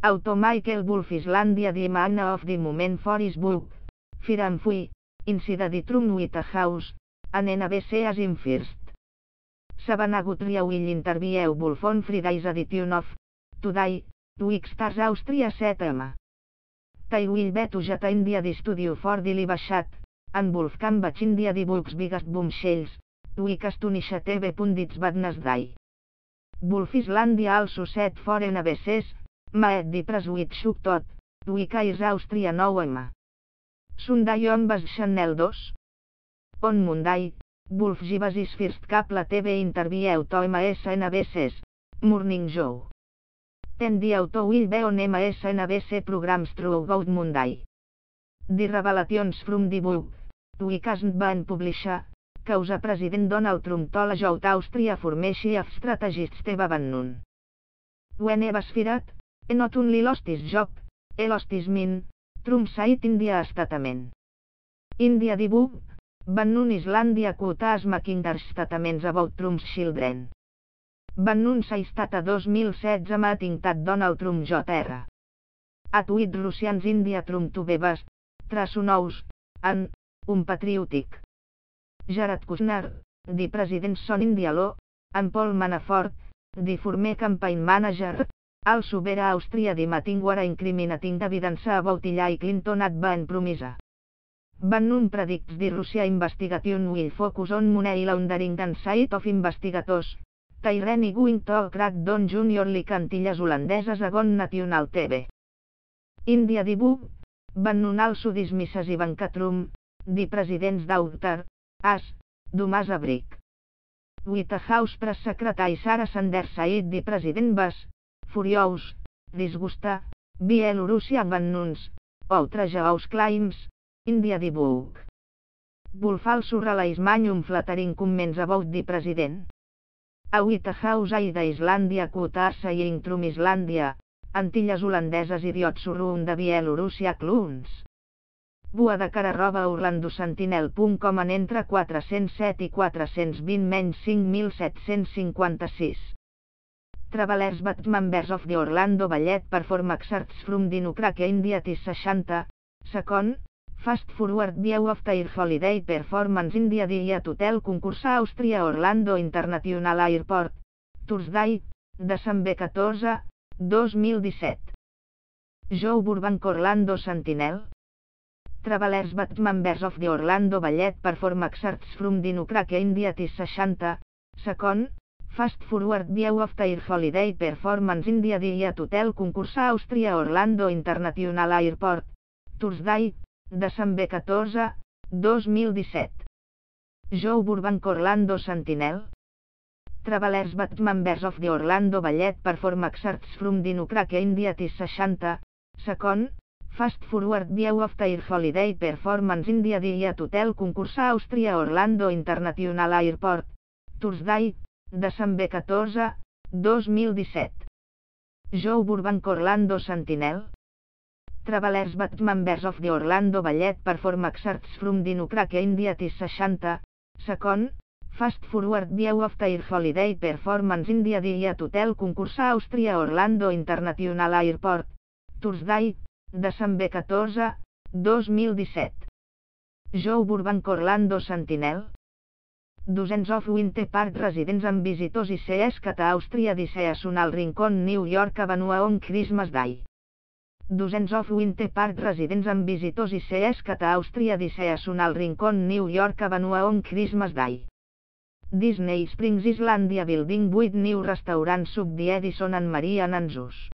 Auto Michael Wolf Islandia The Man of the Moment for his book, Firam Fui, Insida di Trum House, an NBC as in first. Savannah Guthrie will interview Wolf on Friday's edition of Today, Twix Stars Austria 7M. Tai will bet to jet India the studio for the live chat, and Wolf can batch India the books biggest bombshells, Twix Tunisha TV pundits badness die. Wolf Islandia also set for NBC's, Maed di Praswit Shuk tot, Twika is Austria 9M. Sunday on Bas Chanel 2. On Monday, Wolf Gibasis First Cable TV to MSNBC's Morning Show. Ten the auto will be on MSNBC programs throughout Monday. The revelations from the book, can't ban publisher, causa President Donald Trump to la jout Austria formation of strategists teva bannun. When he was fired, not only lost his job, he lost his min, Trump said India statament. India book, Bannun Islandia quotas making their statements about Trump's children. Bannun s'ha estat a 2016 mating tat Donald Trump Jr. A tuit Russians India Trump to be best, tras un ous, en, un patriòtic. Jared Kushner, di president Son India Law, en Paul Manafort, di former campaign manager, al Subera Austria di Matingwara incriminating evidence about Hillary Clinton at ban promisa. Bannun predicts the Russia investigation will focus on money laundering and site of investigators. Tyrene going to crack Don Junior li cantilles holandeses a Gon National TV. India Dibu, Bannun also dismisses Ivanka Trump, di presidents d'Autar, As, Dumas Abric. White House Press Secretary Sarah Sanders Said di president Bas, Furious, Disgusta, Bielorússia Bannuns, Outrage House Claims, India book. Bulfal surrelais magnum flattering comments about the president. A Whitehouse Aida Islàndia Kutarsa i Intrum Islàndia, Antilles holandeses idiots surrun de Bielorússia cluns. Bua de cara roba Orlando Sentinel.com en entre 407 i 420 menys 5.756. Travelers but members of the Orlando Ballet perform excerpts from the Nukrake India T60, second, Fast Forward View of Air Holiday Performance India Dia Hotel Concursa Àustria Orlando International Airport, Tuesday, December 14, 2017. Joe Burbank Orlando Sentinel. Travelers but members of the Orlando Ballet perform excerpts from the Nukrake India T60, second, Fast Forward View of Holiday Performance India Dia Hotel Concursa Àustria Orlando International Airport, Tuesday, December 14, 2017. Joe Burbank Orlando Sentinel. Travelers but members of the Orlando Ballet perform excerpts from the Nukrake India T60, second, Fast Forward View of Holiday Performance India Dia Hotel Concursa Àustria Orlando International Airport, Tuesday, December 14, 2017. Joe Burbank Orlando Sentinel Travelers but members of the Orlando Ballet perform excerpts from the Nukrake India T60, second, Fast Forward View of Air Holiday Performance India Dia Hotel Concursa Àustria Orlando International Airport, Tuesday, December 14, 2017. Joe Burbank Orlando Sentinel Dozens of Winter Park residents and visitors i CS Cata Àustria Dicea Sonal Rincon New York Avenue on Christmas Day. Dozens of Winter Park residents and visitors i CS Cata Àustria Dicea Sonal Rincon New York Avenue on Christmas Day. Disney Springs Islandia Building 8 New Restaurant Sub the Edison and Maria Nanzus